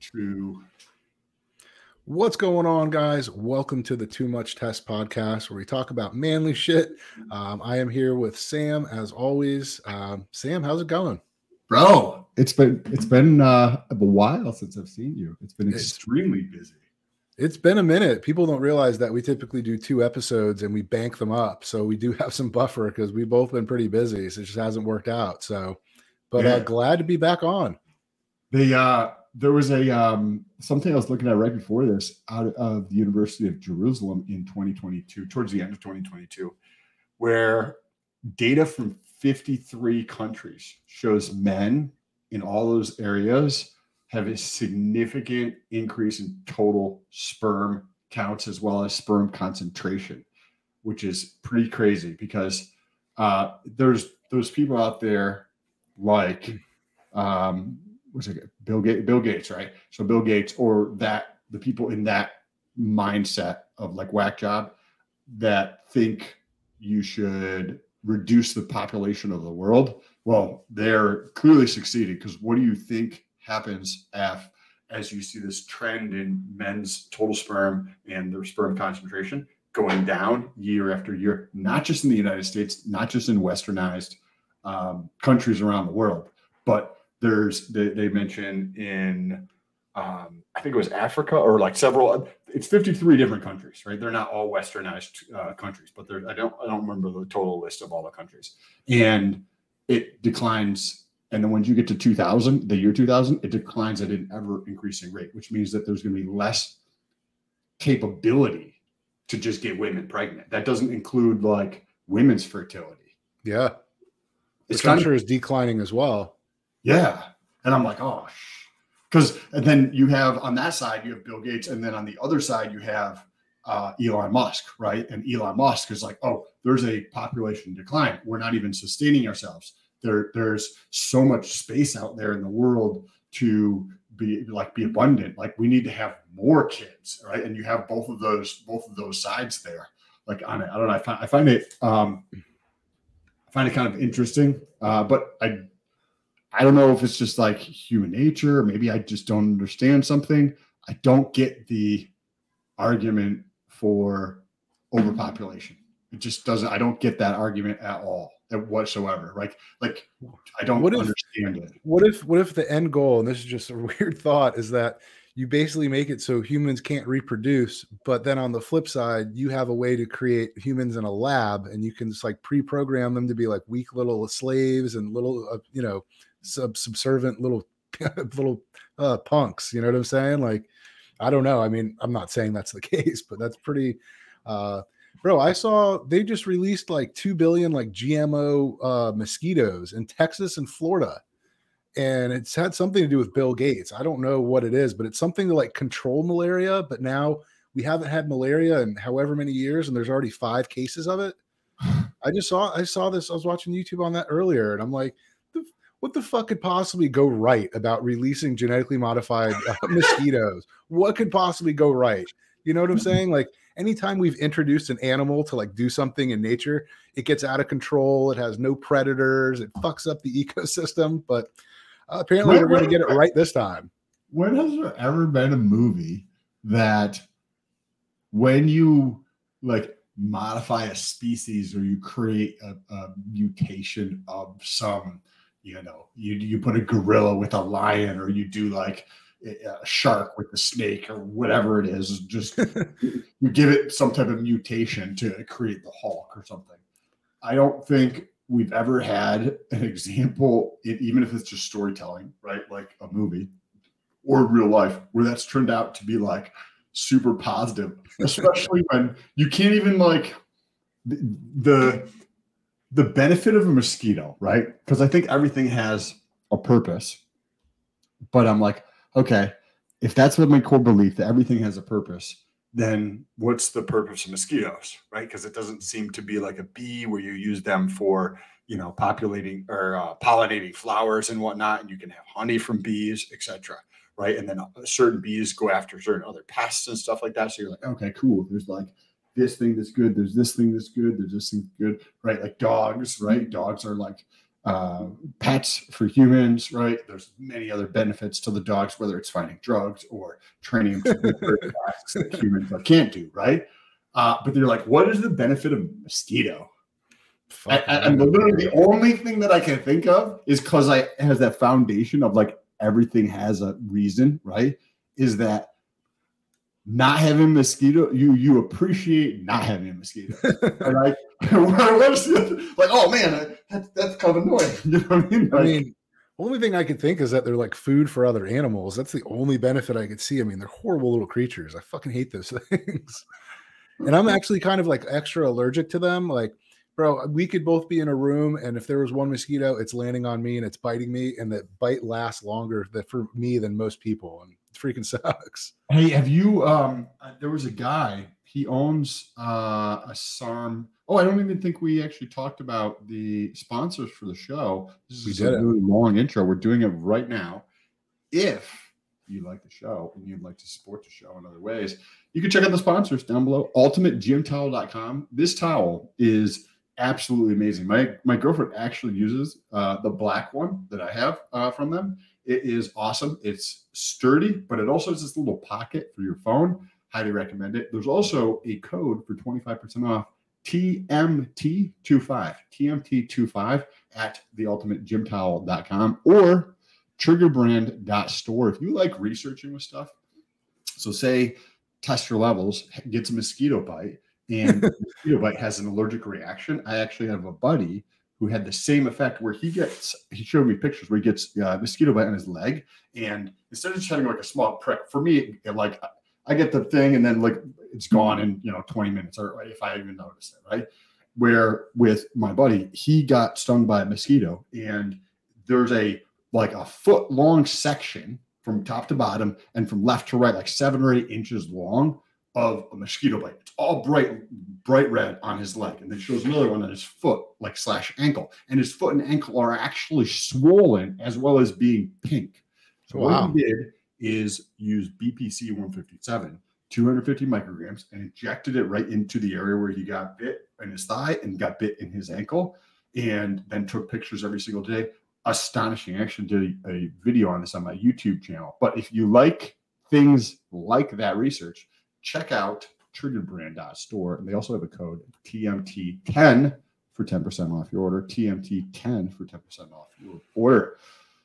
True. What's going on, guys? Welcome to the Too Much Test podcast, where we talk about manly shit. Um, I am here with Sam, as always. Um, Sam, how's it going, bro? It's been it's been uh, a while since I've seen you. It's been extremely it's, busy. It's been a minute. People don't realize that we typically do two episodes and we bank them up, so we do have some buffer because we've both been pretty busy. So it just hasn't worked out. So, but uh, yeah. uh, glad to be back on. The uh, there was a um, something I was looking at right before this out of the University of Jerusalem in 2022, towards the end of 2022, where data from 53 countries shows men in all those areas have a significant increase in total sperm counts as well as sperm concentration, which is pretty crazy because uh, there's those people out there like um, was it Bill Gates, Bill Gates, right? So Bill Gates or that the people in that mindset of like whack job that think you should reduce the population of the world. Well, they're clearly succeeding because what do you think happens af as you see this trend in men's total sperm and their sperm concentration going down year after year, not just in the United States, not just in westernized um, countries around the world, but there's they, they mention in um, I think it was Africa or like several. It's 53 different countries, right? They're not all westernized uh, countries, but they're I don't I don't remember the total list of all the countries. And it declines. And then once you get to 2000, the year 2000, it declines at an ever increasing rate, which means that there's going to be less capability to just get women pregnant. That doesn't include like women's fertility. Yeah. It's of is declining as well. Yeah. And I'm like, oh, because and then you have on that side you have Bill Gates, and then on the other side you have uh, Elon Musk, right? And Elon Musk is like, oh, there's a population decline. We're not even sustaining ourselves. There, there's so much space out there in the world to be like be abundant. Like we need to have more kids, right? And you have both of those, both of those sides there. Like on it, I don't know. I find I find it, um, I find it kind of interesting, uh, but I I don't know if it's just like human nature, or maybe I just don't understand something. I don't get the argument for overpopulation. It just doesn't. I don't get that argument at all, whatsoever. Like, like I don't what if, understand it. What if, what if the end goal, and this is just a weird thought, is that you basically make it so humans can't reproduce, but then on the flip side, you have a way to create humans in a lab, and you can just like pre-program them to be like weak little slaves and little, uh, you know, sub subservient little little uh, punks. You know what I'm saying? Like, I don't know. I mean, I'm not saying that's the case, but that's pretty. Uh, bro, I saw they just released like two billion like GMO uh, mosquitoes in Texas and Florida, and it's had something to do with Bill Gates. I don't know what it is, but it's something to like control malaria. But now we haven't had malaria in however many years, and there's already five cases of it. I just saw I saw this. I was watching YouTube on that earlier, and I'm like, what the fuck could possibly go right about releasing genetically modified uh, mosquitoes? What could possibly go right? You know what I'm saying? Like anytime we've introduced an animal to like do something in nature, it gets out of control. It has no predators. It fucks up the ecosystem. But uh, apparently, when, we're going to get it right this time. When has there ever been a movie that when you like modify a species or you create a, a mutation of some you know you you put a gorilla with a lion or you do like a shark with a snake or whatever it is just you give it some type of mutation to create the hulk or something. I don't think we've ever had an example even if it's just storytelling right? Like a movie or real life where that's turned out to be like super positive especially when you can't even like the, the benefit of a mosquito, right? Because I think everything has a purpose. But I'm like, okay, if that's what my core belief that everything has a purpose, then what's the purpose of mosquitoes, right? Because it doesn't seem to be like a bee where you use them for, you know, populating or uh, pollinating flowers and whatnot, and you can have honey from bees, etc. Right, and then uh, certain bees go after certain other pests and stuff like that. So you're like, okay, cool. There's like this thing that's good. There's this thing that's good. There's this thing good, right? Like dogs, right? Dogs are like uh, pets for humans, right? There's many other benefits to the dogs, whether it's finding drugs or training them to do tasks that humans can't do, right? Uh, but they're like, what is the benefit of mosquito? I, I, and literally the only thing that I can think of is because I has that foundation of like everything has a reason, right? Is that not having mosquito, you you appreciate not having a mosquito. like, like, oh man, that's that's kind of annoying. You know what I mean? Like, I mean, only thing I could think is that they're like food for other animals. That's the only benefit I could see. I mean, they're horrible little creatures. I fucking hate those things. and I'm actually kind of like extra allergic to them. Like, bro, we could both be in a room, and if there was one mosquito, it's landing on me and it's biting me, and that bite lasts longer for me than most people. And freaking sucks. Hey, have you? Um, uh, there was a guy. He owns uh, a SARM. Oh, I don't even think we actually talked about the sponsors for the show. This is we did a really long intro. We're doing it right now. If you like the show and you'd like to support the show in other ways, you can check out the sponsors down below. UltimateGymTowel.com. This towel is absolutely amazing. My my girlfriend actually uses uh, the black one that I have uh, from them. It is awesome. It's sturdy, but it also has this little pocket for your phone. Highly recommend it. There's also a code for 25% off TMT25, TMT25 at theultimategymtowel.com or triggerbrand.store. If you like researching with stuff, so say test your levels, gets a mosquito bite, and mosquito bite has an allergic reaction. I actually have a buddy who had the same effect where he gets he showed me pictures where he gets uh, mosquito bite on his leg. And instead of just having like a small prick for me it, like i get the thing and then like it's gone in you know 20 minutes or if i even notice it right? Where with my buddy he got stung by a mosquito and there's a like a foot long section from top to bottom and from left to right like seven or eight inches long of a mosquito bite. It's all bright, bright red on his leg. And then shows another one on his foot, like slash ankle. And his foot and ankle are actually swollen as well as being pink. So wow. what he did is use BPC 157, 250 micrograms, and injected it right into the area where he got bit in his thigh and got bit in his ankle, and then took pictures every single day. Astonishing. I actually did a, a video on this on my YouTube channel. But if you like things like that research, check out triggerbrand.store. And they also have a code TMT10 for 10% off your order. TMT10 for 10% off your order.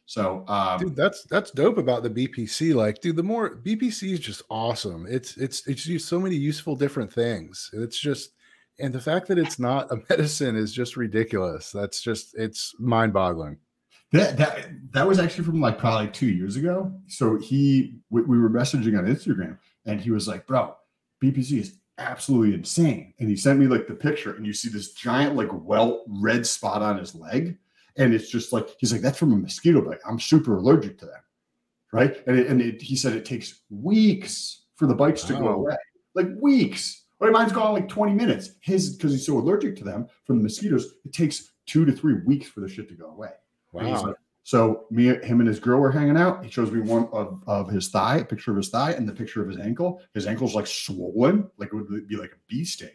So, um, dude, that's that's dope about the BPC. Like, dude, the more BPC is just awesome. It's it's it's used so many useful different things. It's just, and the fact that it's not a medicine is just ridiculous. That's just it's mind boggling. That that that was actually from like probably two years ago. So he we, we were messaging on Instagram and he was like, bro, BPC is absolutely insane. And he sent me like the picture, and you see this giant, like, well red spot on his leg. And it's just like, he's like, that's from a mosquito bite. I'm super allergic to them. Right. And, it, and it, he said it takes weeks for the bites wow. to go away, like weeks. Right. Mine's gone like 20 minutes. His, because he's so allergic to them from the mosquitoes, it takes two to three weeks for the shit to go away. Wow. So me, him, and his girl were hanging out. He shows me one of, of his thigh, a picture of his thigh, and the picture of his ankle. His ankle's like swollen, like it would be like a bee sting.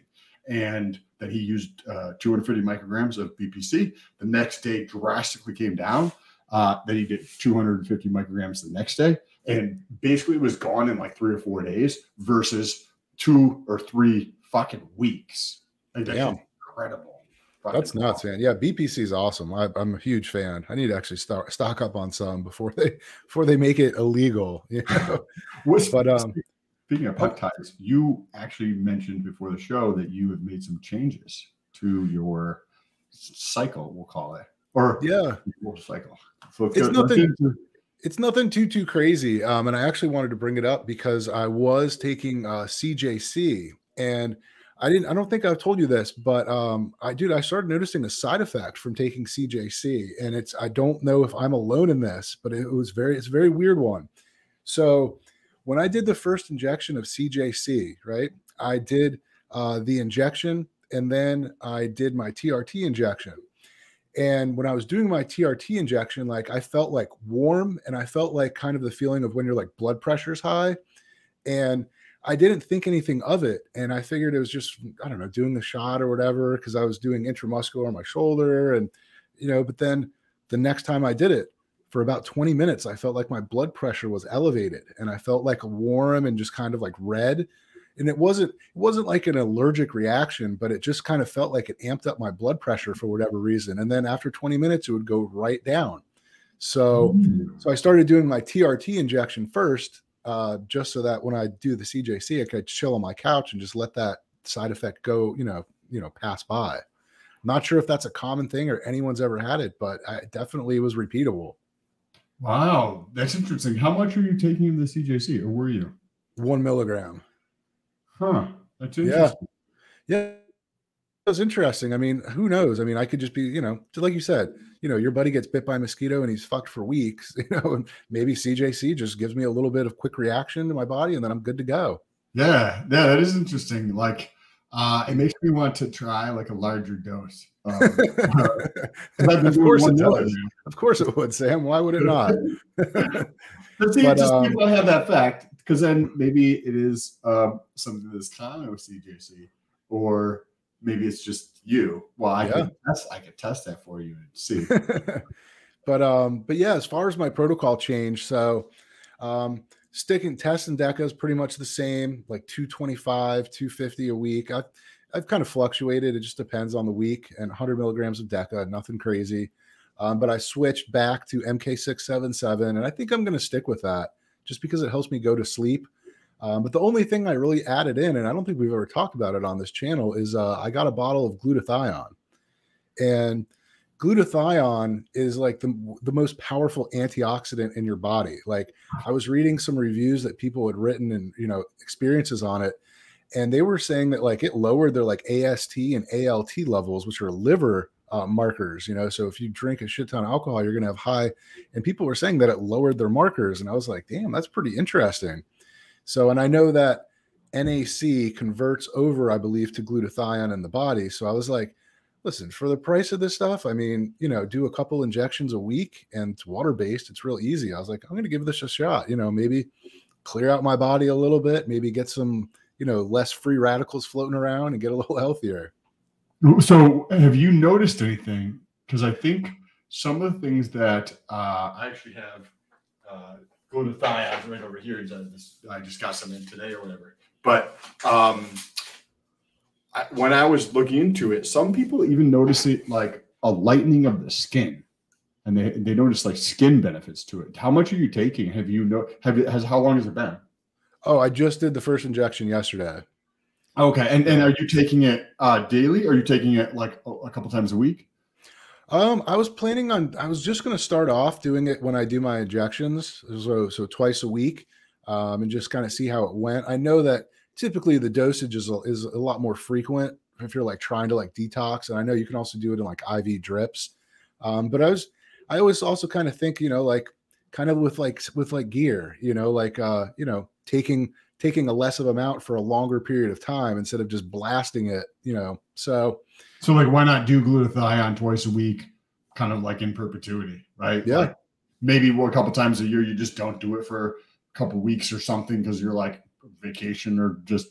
And then he used uh, 250 micrograms of BPC. The next day, drastically came down. Uh, then he did 250 micrograms the next day, and basically was gone in like three or four days versus two or three fucking weeks. Like, that's yeah. incredible. That's nuts, man. Yeah, BPC is awesome. I, am a huge fan. I need to actually start stock up on some before they before they make it illegal. You know? but um, speaking of peptides, you actually mentioned before the show that you have made some changes to your cycle. We'll call it, or yeah, cycle. So it's nothing. It's nothing too too crazy. Um, and I actually wanted to bring it up because I was taking uh, CJC and I didn't. I don't think I've told you this, but um, I dude, I started noticing a side effect from taking CJC, and it's. I don't know if I'm alone in this, but it was very. It's a very weird one. So when I did the first injection of CJC, right, I did uh, the injection, and then I did my TRT injection. And when I was doing my TRT injection, like I felt like warm, and I felt like kind of the feeling of when your like blood pressure's high, and I didn't think anything of it. And I figured it was just, I don't know, doing the shot or whatever, because I was doing intramuscular on my shoulder. And you know, but then the next time I did it, for about 20 minutes, I felt like my blood pressure was elevated and I felt like warm and just kind of like red. And it wasn't it wasn't like an allergic reaction, but it just kind of felt like it amped up my blood pressure for whatever reason. And then after 20 minutes, it would go right down. So mm. so I started doing my TRT injection first, uh, just so that when I do the CJC, I could chill on my couch and just let that side effect go, you know, you know, pass by. Not sure if that's a common thing or anyone's ever had it, but I definitely was repeatable. Wow, that's interesting. How much are you taking in the CJC, or were you? One milligram. Huh. That's interesting. Yeah. Yeah. Was interesting. I mean, who knows? I mean, I could just be, you know, like you said, you know, your buddy gets bit by a mosquito and he's fucked for weeks, you know, and maybe CJC just gives me a little bit of quick reaction to my body and then I'm good to go. Yeah. Yeah. That is interesting. Like, uh, it makes me want to try like a larger dose. Um, of course it does. Of course it would, Sam. Why would it not? but see, but, just um, people have that fact because then maybe it is um, something that's common with CJC, or maybe it's just you. Well, I yeah. could test. I could test that for you and see. but um, but yeah, as far as my protocol change, so um, sticking test and deca is pretty much the same, like 225, 250 a week. I've, I've kind of fluctuated. It just depends on the week and 100 milligrams of deca, nothing crazy. Um, but I switched back to MK677, and I think I'm going to stick with that just because it helps me go to sleep. Um, but the only thing I really added in, and I don't think we've ever talked about it on this channel, is uh, I got a bottle of glutathione. And glutathione is like the, the most powerful antioxidant in your body. Like i was reading some reviews that people had written and you know experiences on it and they were saying that like it lowered their like ast and alt levels which are liver uh, markers you know? So if you drink a shit ton of alcohol you're going to have high and people were saying that it lowered their markers and i was like damn that's pretty interesting so and i know that nac converts over i believe to glutathione in the body so i was like listen, for the price of this stuff, I mean, you know, do a couple injections a week and it's water based. It's real easy. I was like, I'm going to give this a shot. You know, maybe clear out my body a little bit, maybe get some, you know, less free radicals floating around and get a little healthier. So, have you noticed anything? Because I think some of the things that uh, I actually have uh, glutathione right over here. I just, I just got some in today or whatever. But um, I, when I was looking into it, some people even notice it like a lightening of the skin, and they they notice like skin benefits to it. How much are you taking? Have you know? Have it has how long has it been? Oh, I just did the first injection yesterday. Okay, and and are you taking it uh, daily? Or are you taking it like a, a couple times a week? Um, I was planning on. I was just going to start off doing it when I do my injections, so so twice a week, um, and just kind of see how it went. I know that typically the dosage is a, is a lot more frequent if you're like trying to like detox. And I know you can also do it in like IV drips. Um, but I was, I always also kind of think, you know, like kind of with like with like gear, you know, like uh, you know, taking taking a less of amount for a longer period of time instead of just blasting it, you know. So so like why not do glutathione twice a week, kind of like in perpetuity, right? Yeah. Like maybe a couple times a year you just don't do it for a couple weeks or something because you're like vacation or just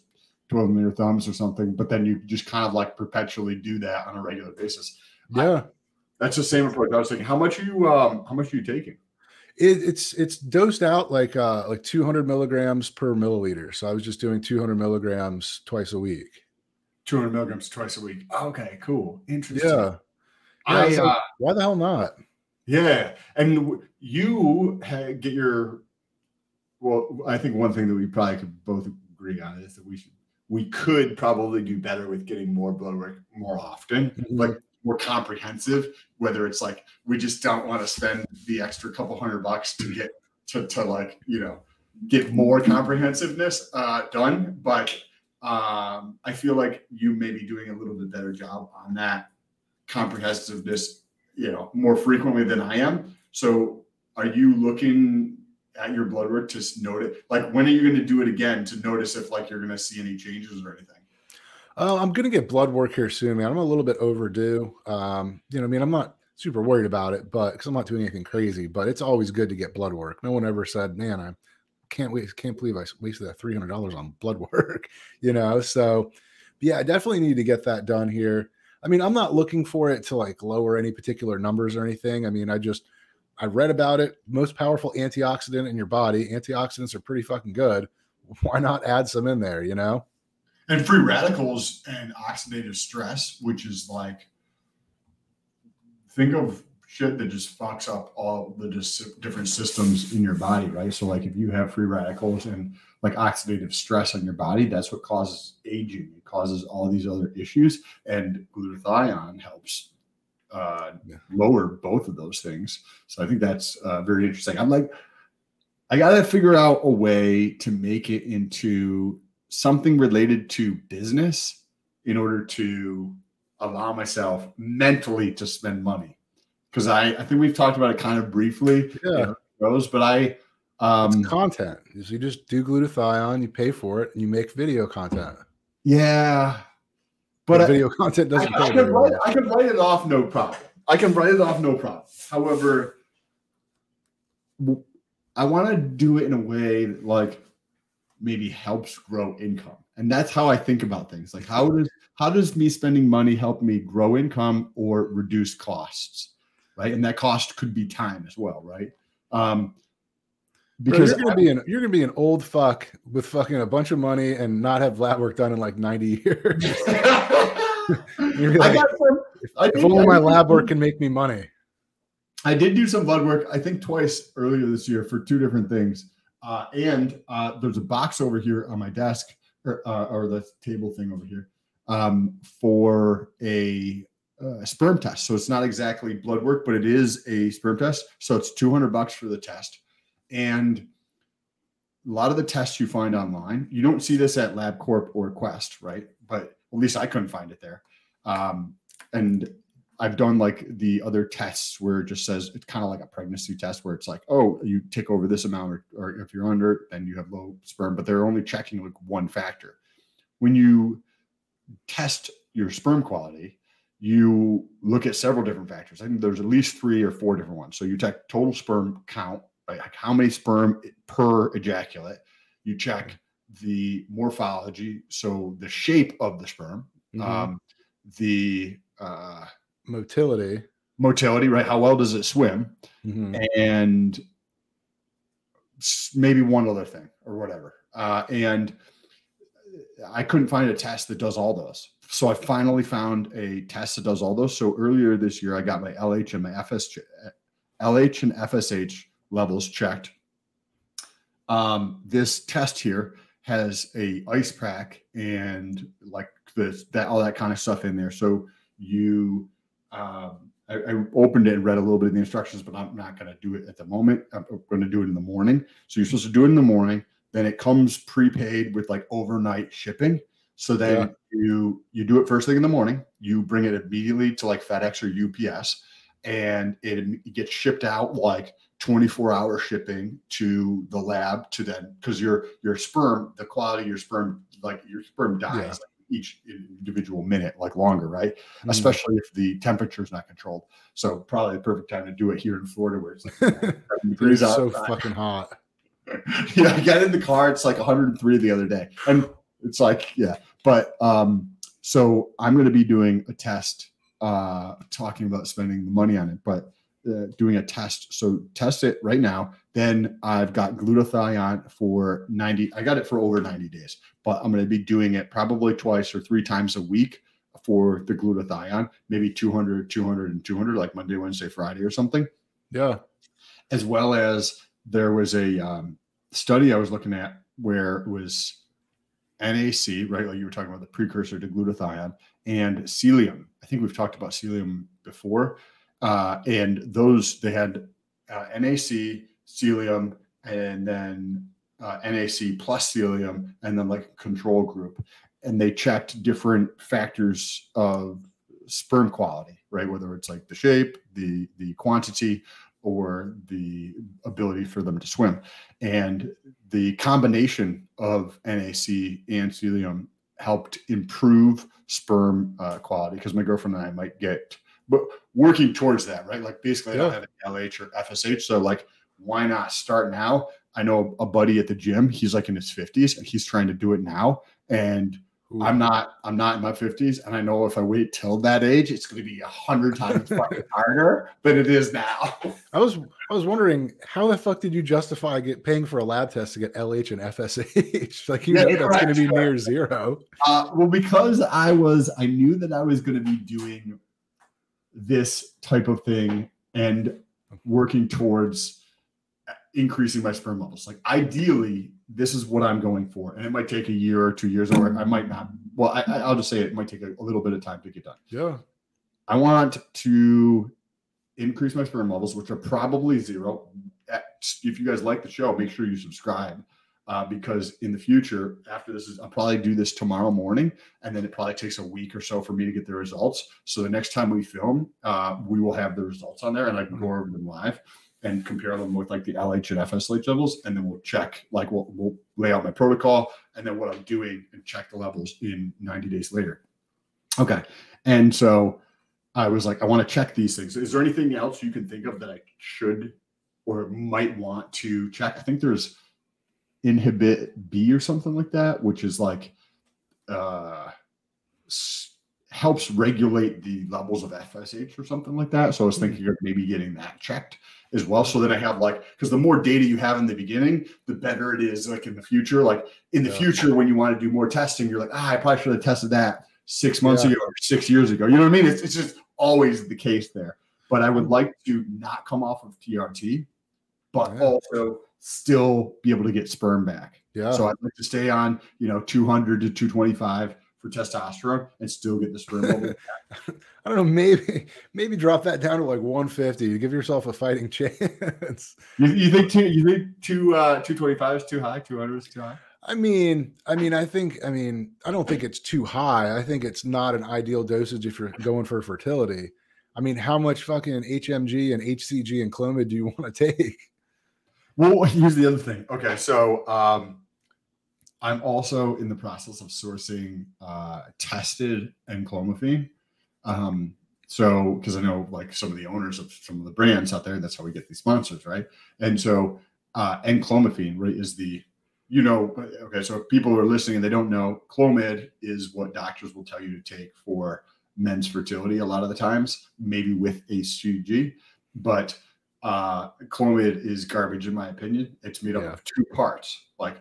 twiddling your thumbs or something, but then you just kind of like perpetually do that on a regular basis. Yeah. I, that's the same approach. I was thinking, how much are you um how much are you taking? It, it's it's dosed out like uh like 200 milligrams per milliliter. So I was just doing 200 milligrams twice a week. 200 milligrams twice a week. Okay, cool. Interesting. Yeah. yeah I, uh, why the hell not? Yeah. And you get your well, I think one thing that we probably could both agree on is that we should we could probably do better with getting more blood work more often, mm-hmm. like more comprehensive. Whether it's like we just don't want to spend the extra couple hundred bucks to get to, to like you know get more comprehensiveness uh, done, but um, I feel like you may be doing a little bit better job on that comprehensiveness, you know, more frequently than I am. So, are you looking at your blood work to note it? Like, when are you going to do it again to notice if like you're going to see any changes or anything? Uh, I'm going to get blood work here soon, man. I'm a little bit overdue. Um, you know, I mean, I'm not super worried about it, but because I'm not doing anything crazy, but it's always good to get blood work. No one ever said, man, I can't wait, can't believe I wasted that $300 on blood work, you know? So, yeah, I definitely need to get that done here. I mean, I'm not looking for it to like lower any particular numbers or anything. I mean, I just I read about it. Most powerful antioxidant in your body. Antioxidants are pretty fucking good. Why not add some in there? You know. And free radicals and oxidative stress, which is like, think of shit that just fucks up all the just different systems in your body, right? So, like, if you have free radicals and like oxidative stress on your body, that's what causes aging. It causes all these other issues, and glutathione helps uh, yeah. lower both of those things. So I think that's uh, very interesting. I'm like, I got to figure out a way to make it into something related to business in order to allow myself mentally to spend money. Because I, I think we've talked about it kind of briefly, yeah. Rose, but I, um, it's content. So you just do glutathione, you pay for it, and you make video content. Yeah, but video I, content doesn't. I, I, can write, I can write it off, no problem. I can write it off, no problem. However, I want to do it in a way that like maybe helps grow income, and that's how I think about things. Like how does how does me spending money help me grow income or reduce costs, right? And that cost could be time as well, right? Um, because Bro, you're gonna I, be an you're gonna be an old fuck with fucking a bunch of money and not have lab work done in like 90 years. like, I got some, I if only my lab work can make me money. I did do some blood work, I think twice earlier this year for two different things. Uh, and uh, there's a box over here on my desk or, uh, or the table thing over here um, for a uh, sperm test. So it's not exactly blood work, but it is a sperm test. So it's 200 bucks for the test. And a lot of the tests you find online, you don't see this at LabCorp or Quest, right? But at least I couldn't find it there. Um, and I've done like the other tests where it just says it's kind of like a pregnancy test where it's like, oh, you take over this amount, or, or if you're under, then you have low sperm, but they're only checking like one factor. When you test your sperm quality, you look at several different factors. I think there's at least three or four different ones. So you check total sperm count, like how many sperm per ejaculate. You check the morphology, so the shape of the sperm, mm-hmm. um, the uh, motility, motility, right? How well does it swim, mm-hmm. and maybe one other thing or whatever. Uh, and I couldn't find a test that does all those. So I finally found a test that does all those. So earlier this year, I got my LH and my FS, LH and FSH levels checked. Um, this test here has a ice pack and like this that all that kind of stuff in there. So you um, I, I, opened it and read a little bit of the instructions, but I'm not going to do it at the moment. I'm going to do it in the morning. So you're supposed to do it in the morning. Then it comes prepaid with like overnight shipping. So then yeah. you you do it first thing in the morning. You bring it immediately to like FedEx or UPS, and it, it gets shipped out like 24 hour shipping to the lab to then because your your sperm the quality of your sperm like your sperm dies yeah. like each individual minute like longer right? Mm. especially if the temperature is not controlled. So probably the perfect time to do it here in florida where it's like degrees it's so fucking hot. Yeah i got in the car it's like 103 the other day. And it's like yeah. But um so i'm going to be doing a test uh talking about spending the money on it. But uh, doing a test. So test it right now. Then I've got glutathione for 90. I got it for over 90 days, but I'm going to be doing it probably twice or three times a week for the glutathione, maybe 200, 200, and 200, like Monday, Wednesday, Friday, or something. Yeah. As well as there was a um, study I was looking at where it was NAC, right? Like you were talking about the precursor to glutathione and psyllium. I think we've talked about psyllium before uh, and those they had uh, NAC, psyllium, and then uh, NAC plus psyllium, and then like a control group, and they checked different factors of sperm quality, right? Whether it's like the shape, the the quantity, or the ability for them to swim, and the combination of NAC and psyllium helped improve sperm uh, quality. Because my girlfriend and I might get but working towards that, right? Like basically, yeah. I don't have an LH or FSH, so like, why not start now? I know a buddy at the gym. He's like in his fifties, and he's trying to do it now. And Ooh. I'm not. I'm not in my 50s, and I know if I wait till that age, it's going to be a hundred times fucking harder than it is now. I was. I was wondering how the fuck did you justify get paying for a lab test to get LH and FSH? like you yeah, know that's going to be near zero. Uh, well, because I was, I knew that I was going to be doing this type of thing and working towards increasing my sperm levels. Like ideally, this is what I'm going for, and it might take a year or two years, or I might not. Well, I, will just say it, might take a, a, little bit of time to get done. Yeah, I want to increase my sperm levels, which are probably zero. If you guys like the show, make sure you subscribe. Uh, because in the future, after this is, I'll probably do this tomorrow morning, and then it probably takes a week or so for me to get the results. So the next time we film, uh, we will have the results on there, and I can go over them live and compare them with like the LH and FSH levels, and then we'll check like we'll, we'll lay out my protocol and then what I'm doing and check the levels in 90 days later. Okay, and so I was like, I want to check these things. Is there anything else you can think of that I should or might want to check? I think there's inhibin B or something like that, which is like uh, helps regulate the levels of FSH or something like that. So I was hmm. thinking of maybe getting that checked as well so that i have like because the more data you have in the beginning the better it is like in the future like in the yeah. future when you want to do more testing you're like ah i probably should have tested that six months yeah. ago or six years ago you know what i mean it's, it's just always the case there but i would like to not come off of trt but yeah. also still be able to get sperm back yeah so i'd like to stay on you know 200 to 225 for testosterone and still get the sperm. I don't know, maybe maybe drop that down to like 150 to give yourself a fighting chance. You, you think two you think two uh 225 is too high, 200 is too high? I mean, I mean, I think, I mean, I don't think it's too high. I think it's not an ideal dosage if you're going for fertility. I mean, how much fucking HMG and HCG and Clomid do you want to take? Well, here's the other thing. Okay, so um, I'm also in the process of sourcing uh, tested enclomiphene. Um, so, because I know like some of the owners of some of the brands out there, that's how we get these sponsors, right? And so, uh, enclomiphene right, is the, you know, okay, so if people are listening and they don't know, Clomid is what doctors will tell you to take for men's fertility a lot of the times, maybe with HCG, but uh, Clomid is garbage in my opinion. It's made up yeah. of two parts, like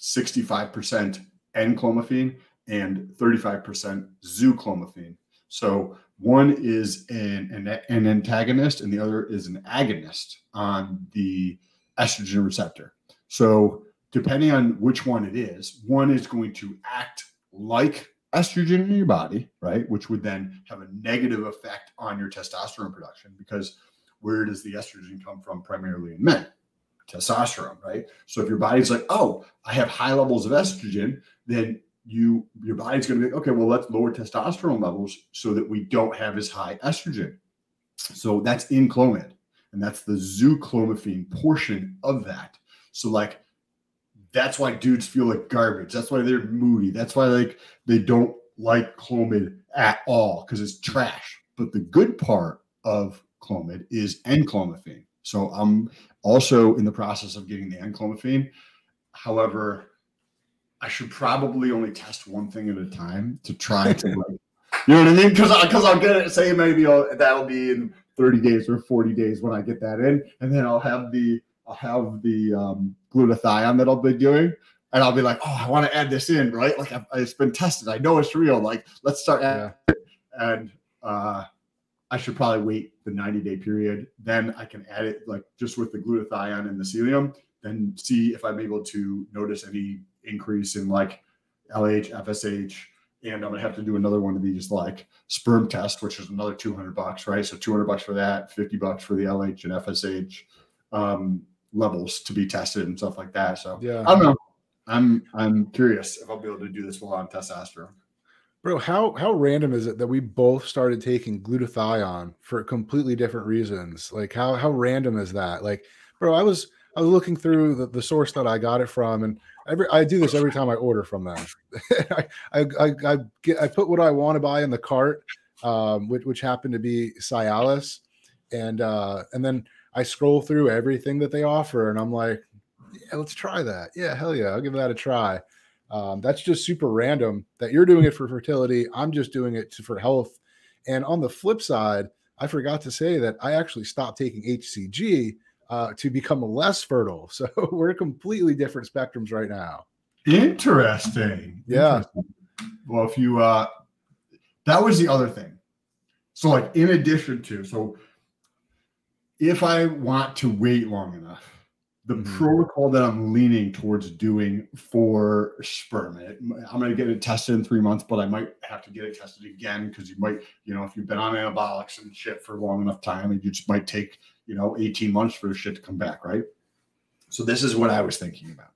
65% enclomiphene and 35% zuclomiphene. So one is an, an, an, antagonist and the other is an agonist on the estrogen receptor. So depending on which one it is, one is going to act like estrogen in your body, right? Which would then have a negative effect on your testosterone production because where does the estrogen come from primarily in men? testosterone, right? So if your body's like, oh, I have high levels of estrogen, then you your body's going to be okay. Well, let's lower testosterone levels so that we don't have as high estrogen. So that's in Clomid, and that's the zuclomiphene portion of that. So like that's why dudes feel like garbage. That's why they're moody. That's why like they don't like Clomid at all because it's trash. But the good part of Clomid is enclomiphene. So I'm also in the process of getting the enclomiphene. However, I should probably only test one thing at a time to try to like, you know what I mean? Because because I'll get it. Say maybe I'll, that'll be in 30 days or 40 days when I get that in, and then I'll have the I'll have the um, glutathione that I'll be doing, and I'll be like, oh, I want to add this in, right? Like I've, it's been tested. I know it's real. Like let's start. Yeah. And uh, I should probably wait the 90 day period. Then I can add it like just with the glutathione and the psyllium, then see if I'm able to notice any increase in like LH, FSH. And I'm gonna have to do another one of these like sperm test, which is another 200 bucks, right? So 200 bucks for that, 50 bucks for the LH and FSH um, levels to be tested and stuff like that. So yeah, I don't know. I'm I'm curious if I'll be able to do this while on testosterone. Bro, how how random is it that we both started taking glutathione for completely different reasons? Like how how random is that? Like, bro, I was I was looking through the, the source that I got it from, and every I do this every time I order from them. I, I, I get I put what I want to buy in the cart, um, which which happened to be Cialis, and uh, and then I scroll through everything that they offer, and I'm like, yeah, let's try that. Yeah, hell yeah, I'll give that a try. Um, that's just super random that you're doing it for fertility. I'm just doing it to, for health. And on the flip side, I forgot to say that I actually stopped taking HCG uh, to become less fertile. So we're completely different spectrums right now. Interesting. Yeah. Interesting. Well, if you uh that was the other thing. So like in addition to so if I want to wait long enough, the Mhm. protocol that I'm leaning towards doing for sperm, it- I'm going to get it tested in three months, but I might have to get it tested again because you might, you know, if you've been on anabolics and shit for a long enough time, it just might take, you know, 18 months for the shit to come back, right? So this is what I was thinking about.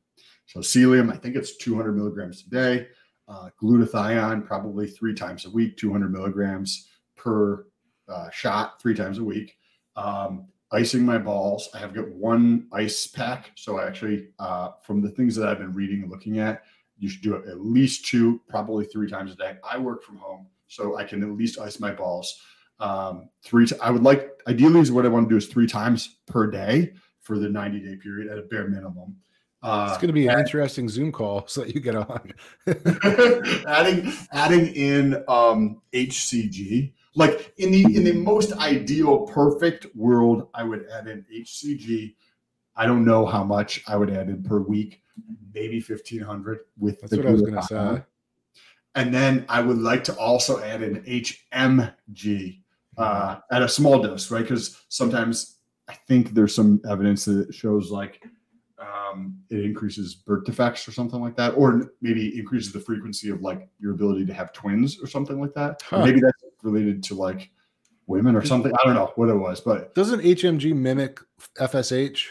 So psyllium, I think it's 200 milligrams a day. Uh, glutathione, probably three times a week, 200 milligrams per uh, shot, three times a week. Um, icing my balls. I have got one ice pack. So I actually, uh, from the things that I've been reading and looking at, you should do it at least two, probably three times a day. I work from home, so I can at least ice my balls. Um, three. T- I would like ideally is what I want to do is three times per day for the 90 day period at a bare minimum. Uh, It's going to be an interesting Zoom call so that you get on. adding adding in um HCG. Like in the in the most ideal perfect world, I would add in HCG. I don't know how much I would add in per week, maybe fifteen hundred with That's the what I was going to glutathione. say. And then I would like to also add in HMG uh, at a small dose, right? Because sometimes I think there's some evidence that shows like um, it increases birth defects or something like that, or maybe increases the frequency of like your ability to have twins or something like that. Huh. maybe that's related to like women or something. I don't know what it was, but Doesn't HMG mimic FSH?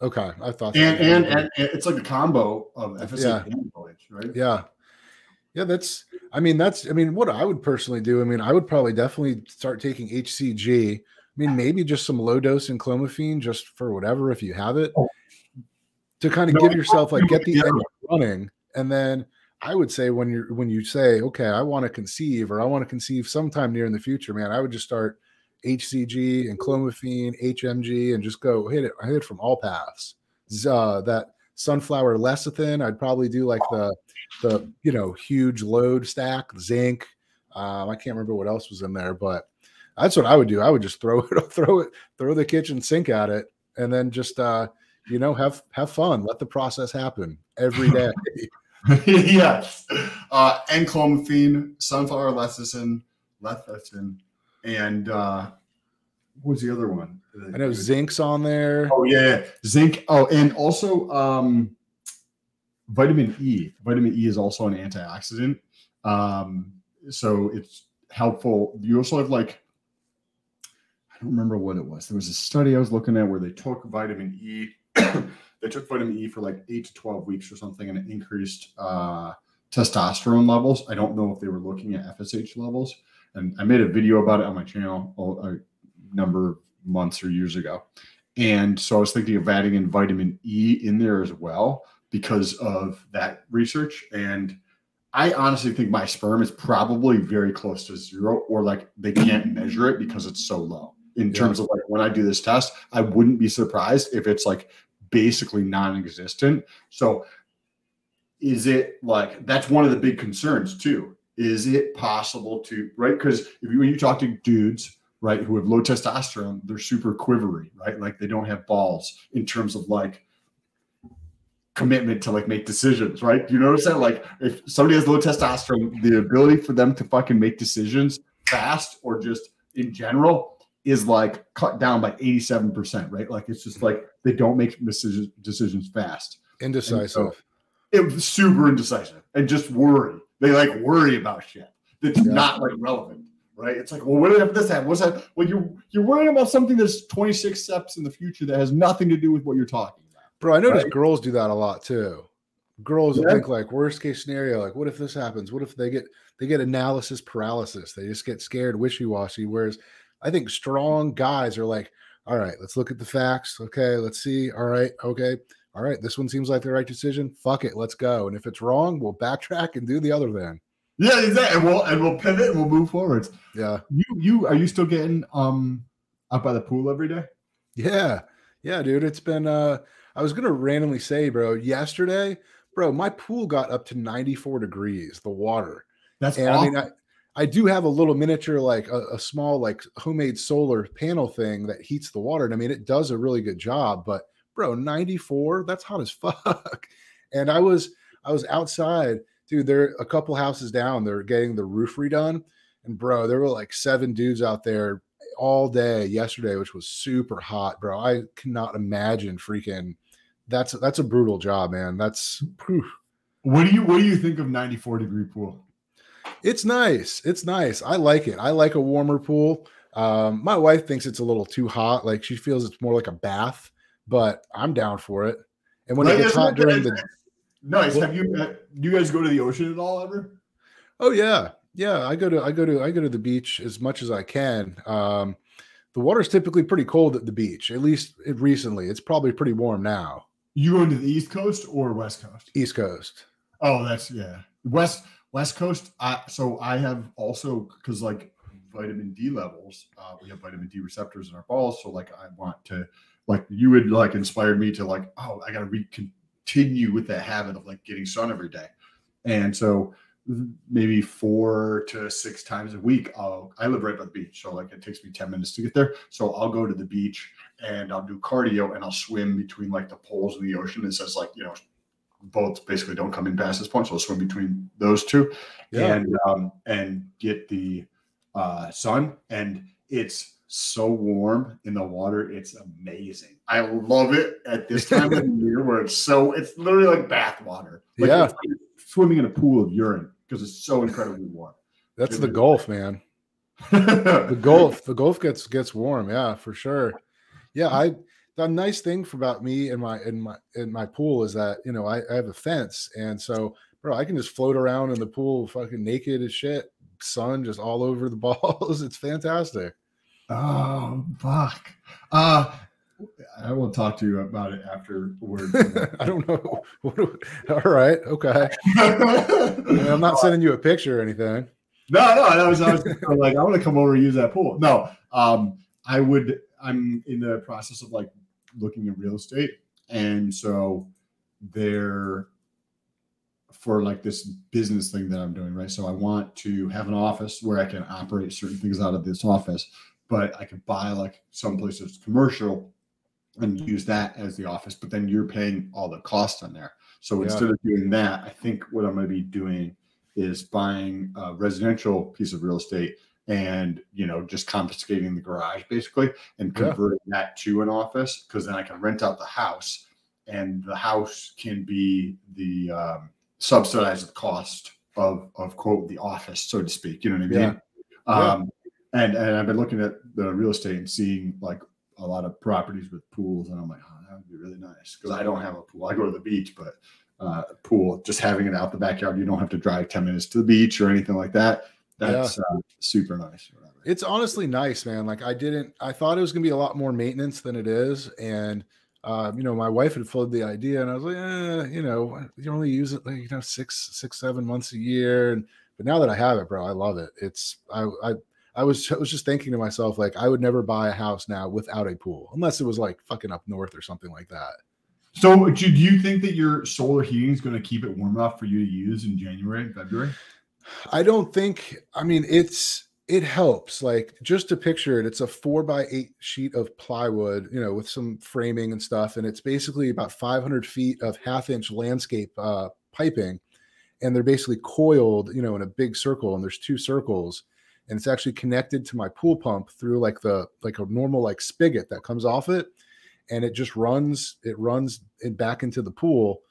Okay, I thought. and and, and, and it's like a combo of FSH Yeah. and FOH, right? Yeah. Yeah, that's I mean, that's I mean, what I would personally do, I mean, I would probably definitely start taking HCG. I mean, maybe just some low dose enclomiphene just for whatever if you have it. To kind of No, give yourself like get the yeah. running. And then I would say when you're when you say, okay, I want to conceive or I want to conceive sometime near in the future, man, I would just start HCG and clomiphene, HMG, and just go hit it, hit it from all paths. Uh, that sunflower lecithin, I'd probably do like the the you know huge load stack, zinc. Um, I can't remember what else was in there, but that's what I would do. I would just throw it, throw it, throw the kitchen sink at it, and then just uh, you know have have fun. Let the process happen every day. yes. Uh, enclomiphene, sunflower lecithin, lecithin, and uh, what was the other one? I know zinc's on there. Oh yeah, yeah. zinc. Oh, and also um, vitamin E. Vitamin E is also an antioxidant, um, so it's helpful. You also have like I don't remember what it was. There was a study I was looking at where they took vitamin E. they took vitamin E for like eight to twelve weeks or something, and it increased uh, testosterone levels. I don't know if they were looking at FSH levels, and I made a video about it on my channel a, a number of months or years ago. And so I was thinking of adding in vitamin E in there as well because of that research. And I honestly think my sperm is probably very close to zero, or like they can't measure it because it's so low. In Yeah. terms of like when I do this test, I wouldn't be surprised if it's like basically non-existent. So is it like that's one of the big concerns too? Is it possible to right? Because if you, when you talk to dudes, right, who have low testosterone, they're super quivery, right? Like they don't have balls in terms of like commitment to like make decisions, right? You notice that? Like if somebody has low testosterone, the ability for them to fucking make decisions fast or just in general is like cut down by 87%, right? Like it's just like they don't make decisions decisions fast. Indecisive. It was super indecisive and just worry. They like worry about shit that's Yeah. not like relevant, right? It's like, well, what if this happened? What's that? Well, you're you're worrying about something that's 26 steps in the future that has nothing to do with what you're talking about. Bro, I notice Right. girls do that a lot too. Girls Yeah. think like worst case scenario, like what if this happens? What if they get they get analysis paralysis? They just get scared, wishy washy. Whereas I think strong guys are like, all right, let's look at the facts. Okay, let's see. All right, okay, all right. This one seems like the right decision. Fuck it, let's go. And if it's wrong, we'll backtrack and do the other thing. Yeah, exactly. And we'll and we'll pivot and we'll move forwards. Yeah, You you are you still getting um out by the pool every day? yeah, yeah, dude. It's been uh I was gonna randomly say, bro, yesterday, bro, my pool got up to 94 degrees, the water. That's And I mean, I, I do have a little miniature, like a, a small, like homemade solar panel thing that heats the water. And I mean, it does a really good job, but bro, 94, that's hot as fuck. And I was, I was outside, dude. They're a couple houses down. They're getting the roof redone, and bro, there were like seven dudes out there all day yesterday, which was super hot, bro. I cannot imagine freaking. That's that's a brutal job, man. That's whew. what do you what do you think of 94 degree pool? It's nice. It's nice. I like it. I like a warmer pool. Um, my wife thinks it's a little too hot. Like she feels it's more like a bath, but I'm down for it. And when it gets hot during the Nice. Well- Have you uh, you guys go to the ocean at all ever? Oh yeah, yeah. I go to I go to I go to the beach as much as I can. Um, the water's typically pretty cold at the beach. At least it, recently, it's probably pretty warm now. You going to the East Coast or West Coast? East Coast. Oh, that's yeah. West West Coast. I so I have also because like vitamin D levels, uh, we have vitamin D receptors in our balls. So like I want to like you would like inspired me to like oh I got to re- continue with that habit of like getting sun every day, and so maybe four to six times a week. I'll, I live right by the beach, so like it takes me ten minutes to get there. So I'll go to the beach and I'll do cardio and I'll swim between like the poles in the ocean. It says like you know boats basically don't come in past this point, so I'll swim between those two Yeah. and um, and get the uh, sun. And it's so warm in the water; it's amazing. I love it at this time of the year where it's so it's literally like bath water. Like Yeah. it's like swimming in a pool of urine because it's so incredibly warm. That's the Gulf, man. The Gulf, the Gulf gets gets warm. Yeah, for sure. Yeah, I. The nice thing for about me and my in my in my pool is that you know I, I have a fence, and so bro, I can just float around in the pool, fucking naked as shit, sun just all over the balls. It's fantastic. oh fuck! Uh, I will talk to you about it afterward. I don't know. All right, okay. I I'm not sending you a picture or anything. No, no, that was, I was like, I want to come over and use that pool. No, um, I would. I'm in the process of like looking at real estate, and so they're for like this business thing that I'm doing, right? So I want to have an office where I can operate certain things out of this office, but I could buy like some places commercial and use that as the office, but then you're paying all the costs on there. So Yeah. instead of doing that, I think what I'm going to be doing is buying a residential piece of real estate and you know just confiscating the garage basically and Yeah. converting that to an office because then I can rent out the house and the house can be the um, subsidize the cost of of quote the office so to speak you know what I mean Yeah. um and and I've been looking at the real estate and seeing like a lot of properties with pools and I'm like oh that would be really nice because I don't have a pool I go to the beach but uh, pool, just having it out the backyard. You don't have to drive 10 minutes to the beach or anything like that. That's uh, super nice. or whatever. It's honestly nice, man. Like I didn't, I thought it was gonna be a lot more maintenance than it is, and uh, you know, my wife had floated the idea, and I was like, eh, you know, you only use it like you know six, six, seven months a year, and but now that I have it, bro, I love it. It's I, I, I was, I was just thinking to myself, like, I would never buy a house now without a pool, unless it was like fucking up north or something like that. So, do you think that your solar heating is going to keep it warm enough for you to use in January and February? I don't think. I mean, it's it helps. Like just to picture it, it's a four by eight sheet of plywood, you know, with some framing and stuff, and it's basically about 500 feet of half inch landscape uh, piping, and they're basically coiled, you know, in a big circle, and there's two circles, and it's actually connected to my pool pump through like the like a normal like spigot that comes off it, and it just runs it runs it back into the pool.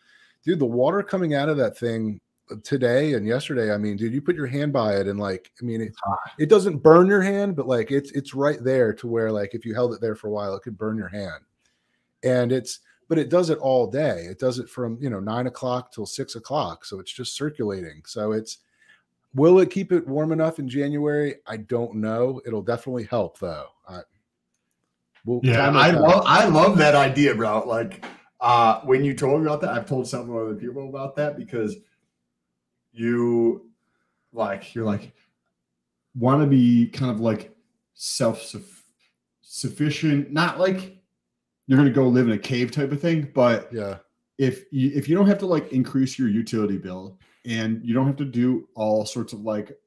Dude, the water coming out of that thing today and yesterday i mean dude you put your hand by it and like i mean it, it doesn't burn your hand but like it's it's right there to where like if you held it there for a while it could burn your hand. And it's but it does it all day. It does it from you know nine o'clock till six o'clock so it's just circulating. So it's will it keep it warm enough in january? I don't know. It'll definitely help though. I, well, Yeah, I love I love that idea, bro. Like uh when you told me about that, I've told several other people about that because you like you're like want to be kind of like self sufficient, not like you're gonna go live in a cave type of thing, but yeah if you, if you don't have to like increase your utility bill and you don't have to do all sorts of like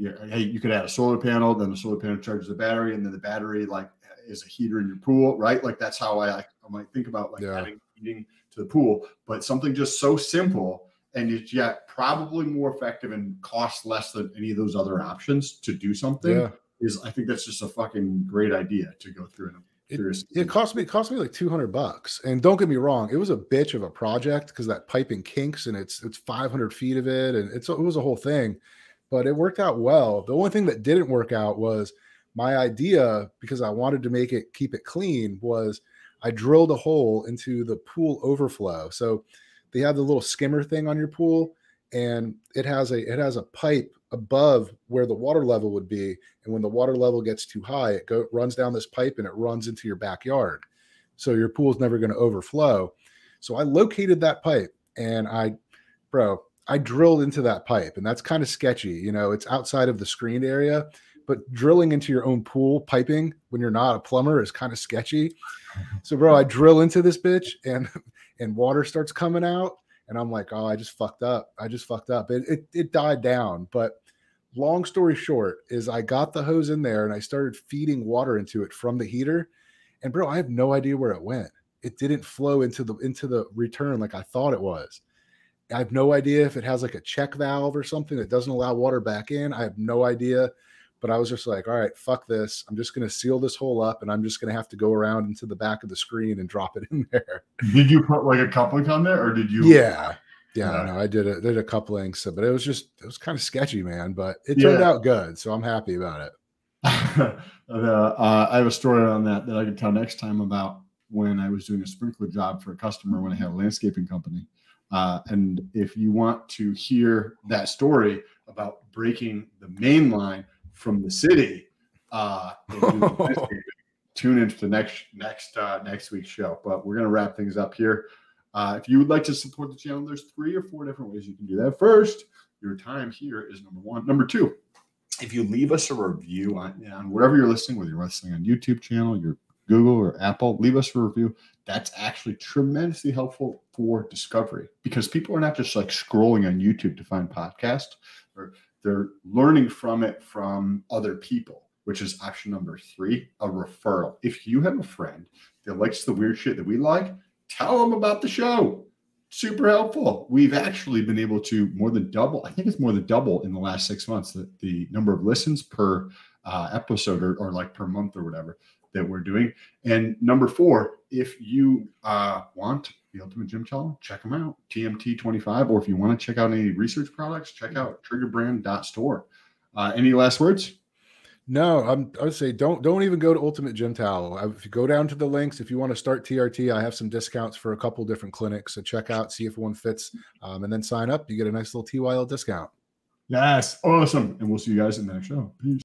yeah, hey, you could add a solar panel, then the solar panel charges the battery, and then the battery like is a heater in your pool, right? Like that's how I, I might think about like yeah. adding heating to the pool, but something just so simple and it's yet probably more effective and costs less than any of those other options to do something. Yeah. Is I think that's just a fucking great idea to go through. It, it cost me it cost me like 200 bucks and don't get me wrong it was a bitch of a project because that piping kinks and it's it's 500 feet of it and it's it was a whole thing but it worked out well. The only thing that didn't work out was my idea because I wanted to make it keep it clean was I drilled a hole into the pool overflow. So they have the little skimmer thing on your pool and it has a it has a pipe above where the water level would be and when the water level gets too high it go runs down this pipe and it runs into your backyard so your pool is never going to overflow so i located that pipe and i bro I drilled into that pipe, and that's kind of sketchy. You know, it's outside of the screened area, but drilling into your own pool piping when you're not a plumber is kind of sketchy. So, bro, I drill into this bitch, and and water starts coming out, and I'm like, oh, I just fucked up. I just fucked up. It it, it died down, but long story short is I got the hose in there and I started feeding water into it from the heater, and bro, I have no idea where it went. It didn't flow into the into the return like I thought it was. I have no idea if it has like a check valve or something that doesn't allow water back in. I have no idea. But I was just like, all right, fuck this. I'm just going to seal this hole up and I'm just going to have to go around into the back of the screen and drop it in there. Did you put like a coupling on there or did you? Yeah. Yeah, uh, no, I did it. Did a coupling, so but it was just it was kind of sketchy, man. But it turned yeah. out good, so I'm happy about it. uh, I have a story on that that I can tell next time about when I was doing a sprinkler job for a customer when I had a landscaping company. Uh, and if you want to hear that story about breaking the main line from the city, uh, tune into the next next uh, next week's show. But we're gonna wrap things up here. Uh, if you would like to support the channel, there's three or four different ways you can do that. First, your time here is number one. Number two, if you leave us a review on, on wherever you're listening, whether you're listening on YouTube channel, your Google or Apple, leave us a review. That's actually tremendously helpful for discovery because people are not just like scrolling on YouTube to find podcasts, or they're learning from it from other people, which is option number three, a referral. If you have a friend that likes the weird shit that we like, tell them about the show. Super helpful. We've actually been able to more than double, I think it's more than double in the last six months, the, the number of listens per uh, episode or, or like per month or whatever that we're doing. And number four, if you uh, want the Ultimate Gym Challenge, check them out, TMT25. Or if you want to check out any research products, check out triggerbrand.store. Uh, any last words? No, I'm, I would say don't don't even go to Ultimate Gym Towel. If you go down to the links, if you want to start TRT, I have some discounts for a couple different clinics. So check out, see if one fits, um, and then sign up. You get a nice little TYL discount. Yes, awesome. And we'll see you guys in the next show. Peace.